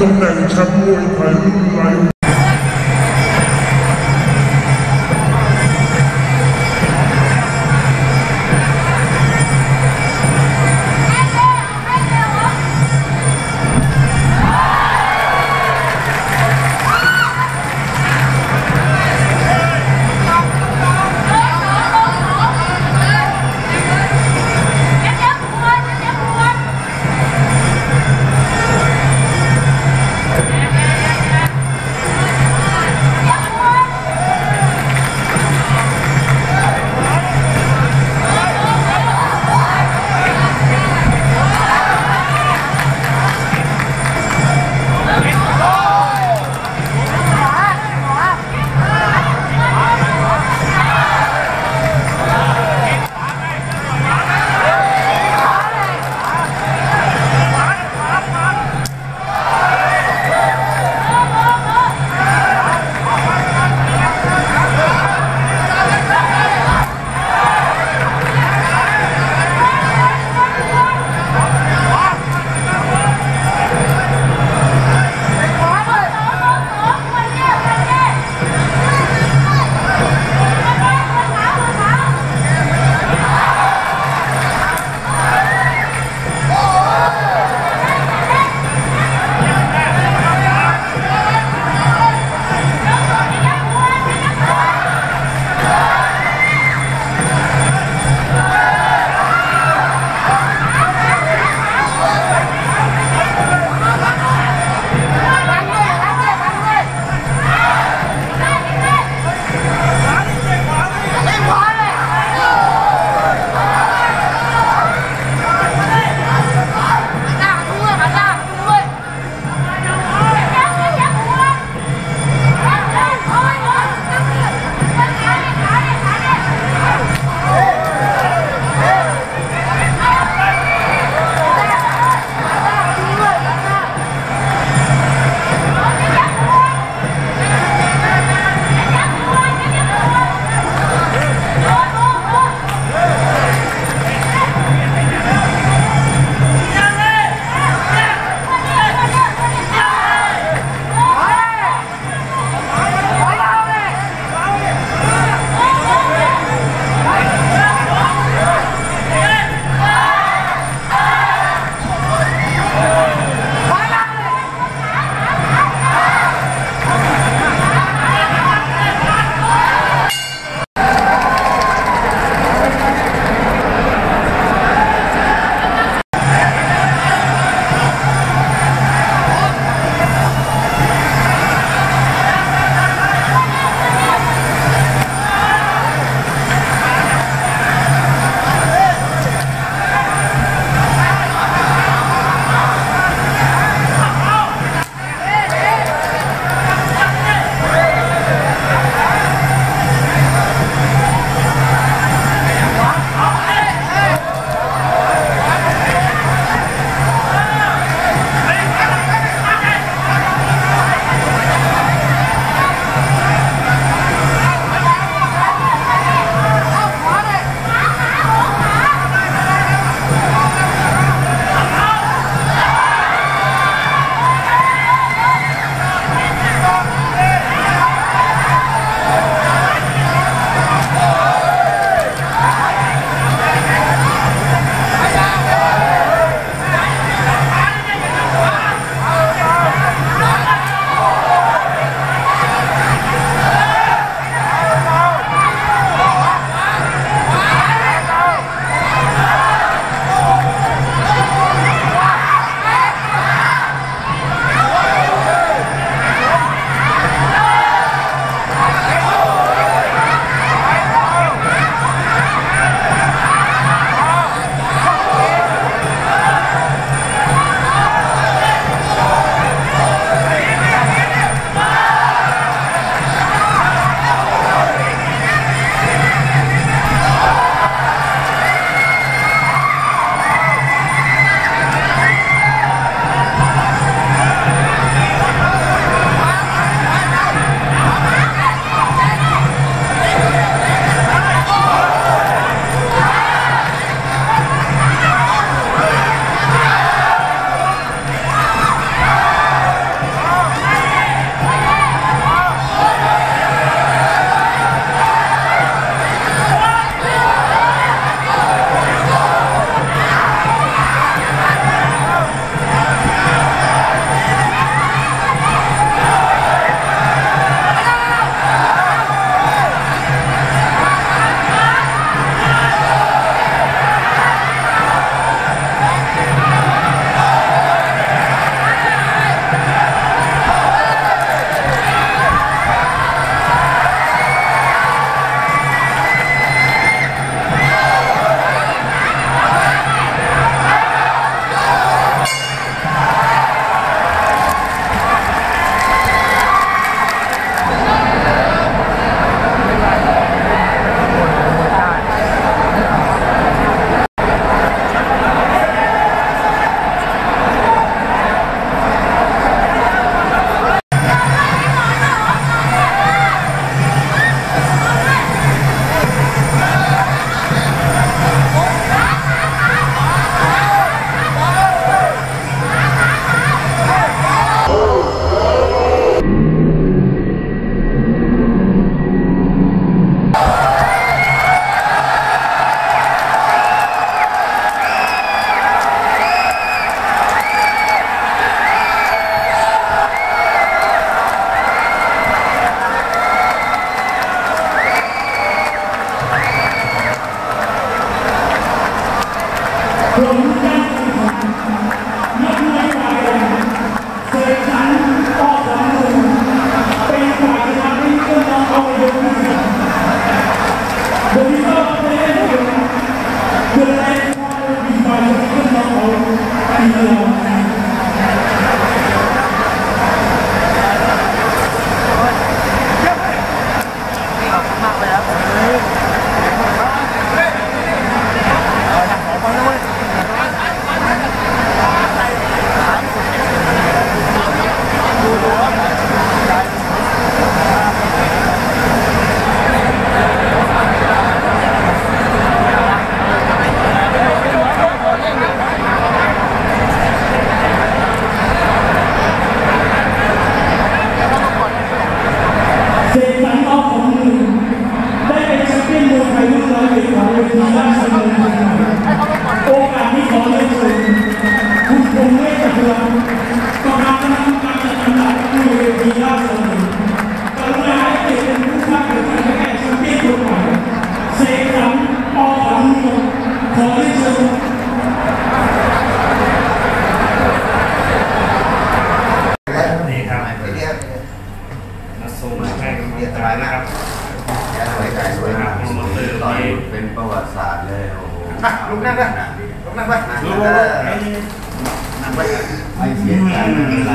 ตำแหน่งแชมป์มวยไทยรุ่นไลท์ เป็นประวัติศาสตร์เลยโอ้โหนั่งลุกนั่งไปลุกนั่งไปลุกนั่งไปไม่เสียใจไม่เป็นไร